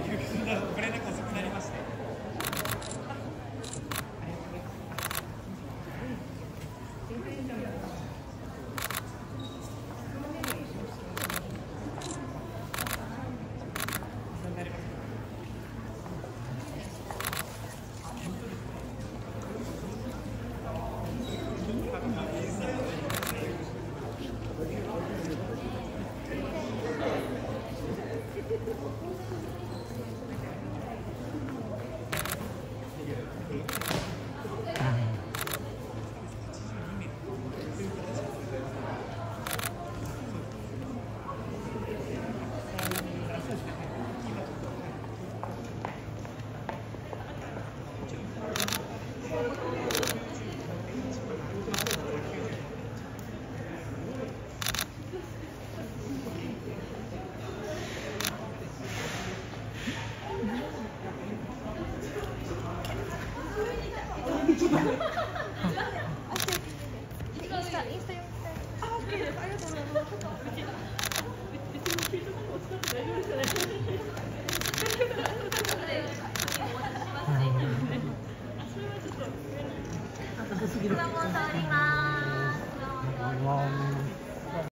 これで遅くなりまして。ありがとうございます。Kita mau saling